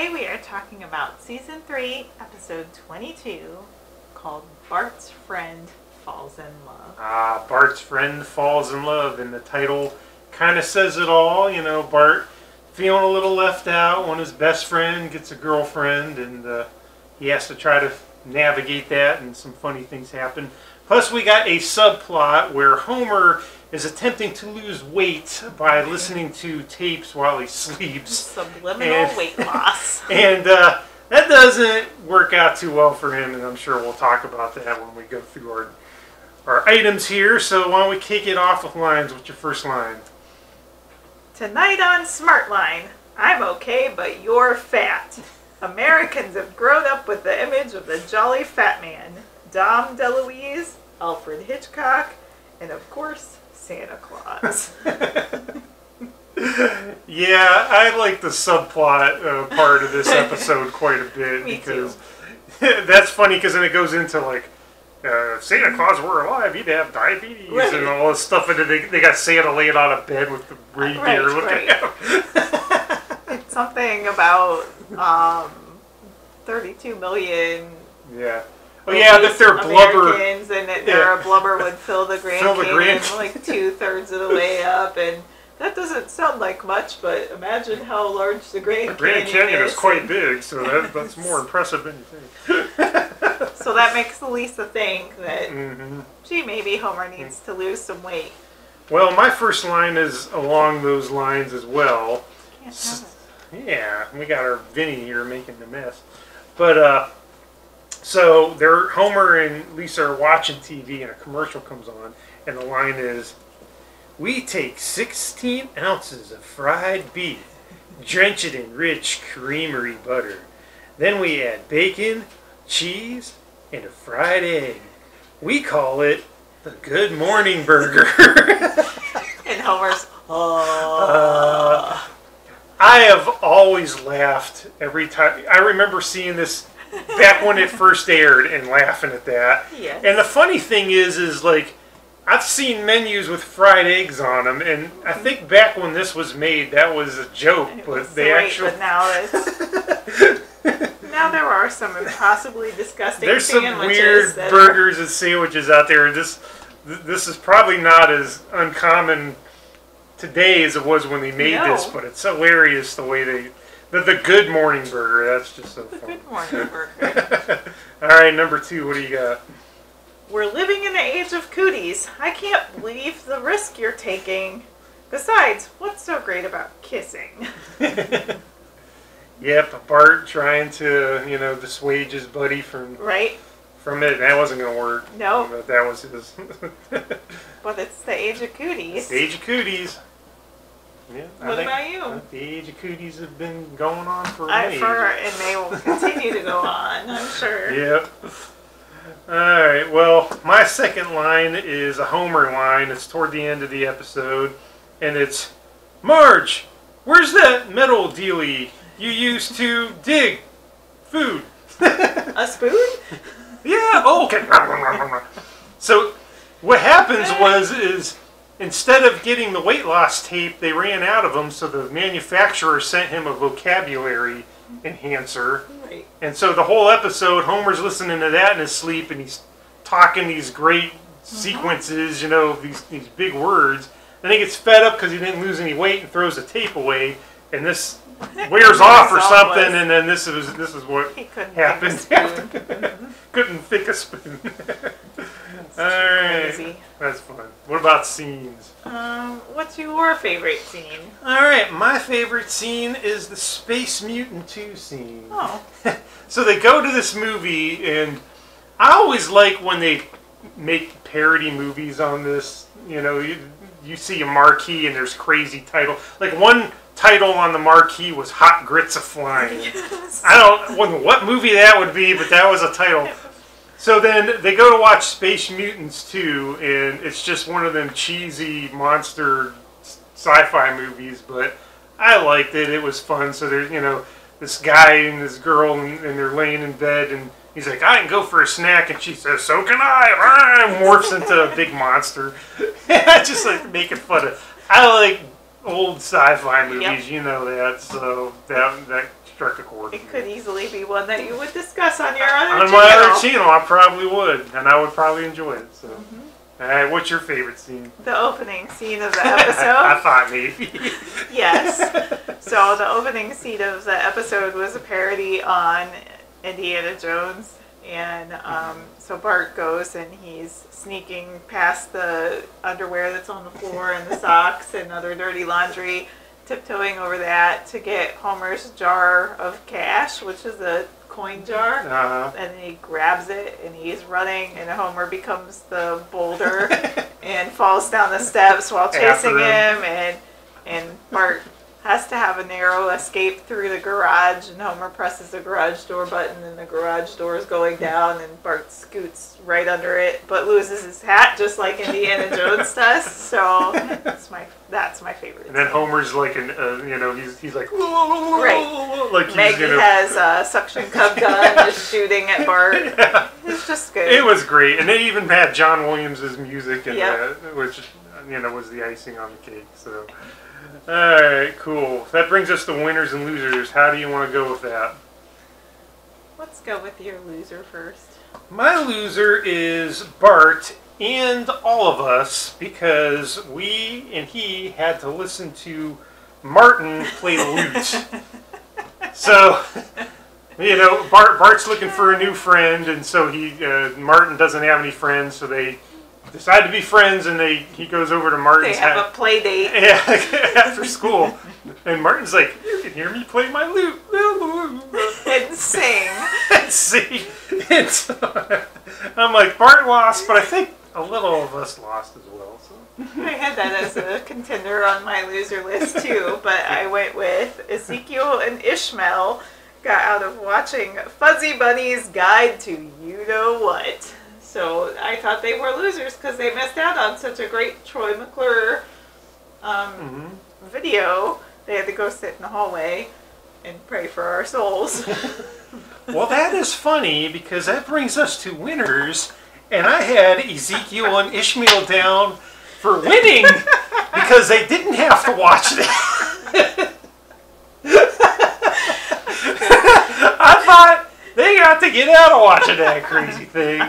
Today we are talking about season 3, episode 22, called Bart's Friend Falls in Love. Ah, Bart's friend falls in love, and the title kind of says it all. You know, Bart feeling a little left out when his best friend gets a girlfriend, and uh, he has to try to navigate that, and some funny things happen. Plus, we got a subplot where Homer is attempting to lose weight by listening to tapes while he sleeps. Subliminal And- weight loss. And uh, that doesn't work out too well for him, and I'm sure we'll talk about that when we go through our our items here. So why don't we kick it off with lines? What's your first line? Tonight on Smartline, I'm okay, but you're fat. Americans have grown up with the image of the jolly fat man. Dom DeLuise, Alfred Hitchcock, and of course, Santa Claus. Yeah, I like the subplot uh, part of this episode quite a bit Me because that's funny because then it goes into like. Uh, if Santa Claus were alive, he'd have diabetes Right. and all this stuff, and then they, they got Santa laying on a bed with the reindeer Right, looking right. at him. it's something about um, 32 million Yeah. Oh yeah, that their blubber. Americans, and that Yeah. their blubber would fill the Grand Fill the Canyon Grand- like two thirds of the way up, and that doesn't sound like much, but imagine how large the Grand, The Grand Canyon, Canyon is. is quite big, so that, that's more impressive than you think. So that makes Lisa think that, hmm gee, maybe Homer needs to lose some weight. Well, my first line is along those lines as well. Can't have it. Yeah, we got our Vinny here making the mess. But uh, so they're Homer and Lisa are watching TV, and a commercial comes on, and the line is, "We take 16 ounces of fried beef, drench it in rich creamery butter, then we add bacon, cheese, and a fried egg. We call it the Good Morning Burger." And Homer's, oh. Uh, I have always laughed every time. I remember seeing this back when it first aired and laughing at that. yes. And the funny thing is, is like I've seen menus with fried eggs on them, and I think back when this was made, that was a joke, It but was they actually but now it's now there are some impossibly disgusting there's some weird that are- burgers and sandwiches out there, and this this is probably not as uncommon today as it was when they made this, but it's hilarious the way they the, the Good Morning Burger. That's just so fun. Good morning, burger. All right, number two. What do you got? We're living in the age of cooties. I can't believe the risk you're taking. Besides, what's so great about kissing? Yep, Bart trying to you know dissuade his buddy from Right? from it. That wasn't gonna work. No, But that was his but it's the age of cooties. the age of cooties. Yeah. What think- about you? The age of cooties have been going on for I many for ages. and they will continue to go on. I'm sure. Yep. All right. Well, my second line is a Homer line. It's toward the end of the episode, and it's Marge. Where's that metal dealie you used to dig food? A spoon? Yeah. Oh, okay. so, what happens was is instead of getting the weight loss tape, they ran out of them. So the manufacturer sent him a vocabulary enhancer. Right. And so the whole episode, Homer's listening to that in his sleep, and he's talking these great mm-hmm. sequences, you know, these these big words. Then he gets fed up because he didn't lose any weight and throws the tape away, and this wears off or something. was- And then this is this is what He couldn't happened. Think of. Couldn't thick a spoon. Mm-hmm. Right, crazy. that's fun. What about scenes? Um, what's your favorite scene? All right, my favorite scene is the Space Mutant 2 scene. Oh, So they go to this movie, and I always like when they make parody movies on this. You know, you, you see a marquee and there's crazy title. Like one title on the marquee was "Hot Grits of Flying." yes. I don't know what movie that would be, but that was a title. So then they go to watch Space Mutants 2, and it's just one of them cheesy monster sci-fi movies. But I liked it; it was fun. So there's you know this guy and this girl, and, and they're laying in bed, and he's like, "I can go for a snack," and she says, "So can I." And morphs into a big monster. I just like making fun of. I like old sci-fi movies, Yep. you know that. So that that struck a chord. It could easily be one that you would discuss on your other On my channel. other channel, I probably would, and I would probably enjoy it. So, all right, what's your favorite scene? The opening scene of the episode. I thought maybe. yes. So the opening scene of the episode was a parody on Indiana Jones, and um, so Bart goes and he's sneaking past the underwear that's on the floor and the socks and other dirty laundry, tiptoeing over that to get Homer's jar of cash, which is a coin jar. Uh, And he grabs it and he's running, and Homer becomes the boulder and falls down the steps while chasing him. him. And and Bart has to have a narrow escape through the garage, and Homer presses the garage door button, and the garage door is going down, and Bart scoots right under it, but loses his hat just like Indiana Jones does. So that's my that's my favorite. and then scene. Homer's like an, uh, you know, he's he's like, Right. like Maggie know. has a suction cup gun just shooting at Bart. It's just good. It was great, and they even had John Williams' music, in Yep. that, which you know was the icing on the cake. So, all right, cool. That brings us to winners and losers. How do you want to go with that? Let's go with your loser first. My loser is Bart and all of us because we and he had to listen to Martin play the lute. so, you know, Bart Bart's looking for a new friend, and so he uh, Martin doesn't have any friends, so they decide to be friends, and they he goes over to Martin's. They have a play date. Yeah, after school, and Martin's like, "You can hear me play my lute." and sing. and see. And so, I'm like, Bart lost, but I think a little of us lost as well. So. I had that as a contender on my loser list too, but I went with Ezekiel and Ishmael got out of watching Fuzzy Bunny's Guide to You Know What. So I thought they were losers because they missed out on such a great Troy McClure um, hmm video. They had to go sit in the hallway and pray for our souls. Well, that is funny because that brings us to winners, and I had Ezekiel and Ishmael down for winning because they didn't have to watch that. I thought they got to get out of watching that crazy thing.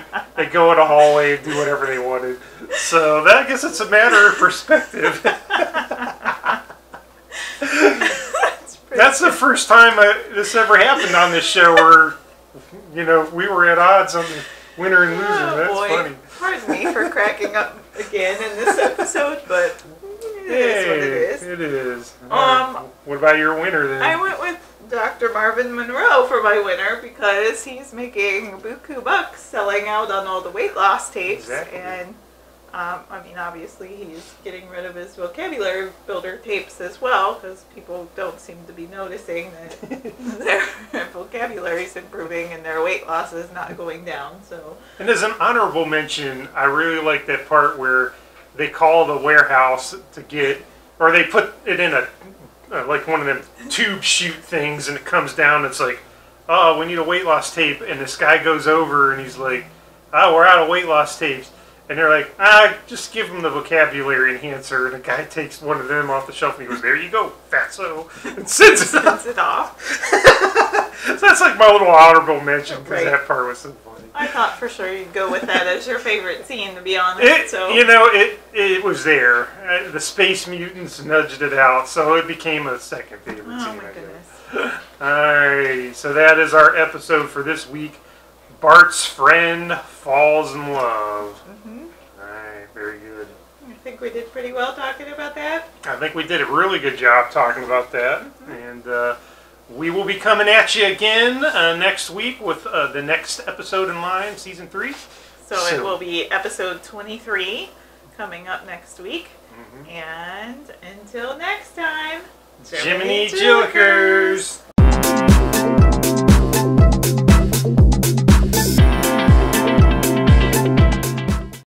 They go in a hallway and do whatever they wanted. So that I guess it's a matter of perspective. That's That's the first time I, this ever happened on this show where, you know, we were at odds on the winner and loser. Oh, That's boy. funny. Pardon me for cracking up again in this episode, but is what it is. It is. Um, what about your winner then? I went with Dr. Marvin Monroe for my winner because he's making buku bucks selling out on all the weight loss tapes. Exactly. And, um, I mean, obviously, he's getting rid of his vocabulary builder tapes as well because people don't seem to be noticing that their vocabulary is improving and their weight loss is not going down. So, And as an honorable mention, I really like that part where they call the warehouse to get, or they put it in a, uh, like one of them tube chute things, and it comes down. It's like, oh, we need a weight loss tape, and this guy goes over and he's like, oh, we're out of weight loss tapes. And they're like, ah, just give him the vocabulary enhancer. And the guy takes one of them off the shelf and he goes, there you go, fatso, and sends it sends it off. So that's like my little honorable mention because that part was so funny. I thought for sure you'd go with that as your favorite scene, to be honest. It, so you know, it it was there. Uh, the space mutants nudged it out, so it became a second favorite oh scene. my I guess. goodness. Alright, so that is our episode for this week. Bart's friend falls in love. hmm Alright, very good. I think we did pretty well talking about that. I think we did a really good job talking about that, and uh, we will be coming at you again uh, next week with uh, the next episode in line, season three. So, So- it will be episode 23 coming up next week. Mhm. And until next time, Jiminy Jokers. Jokers.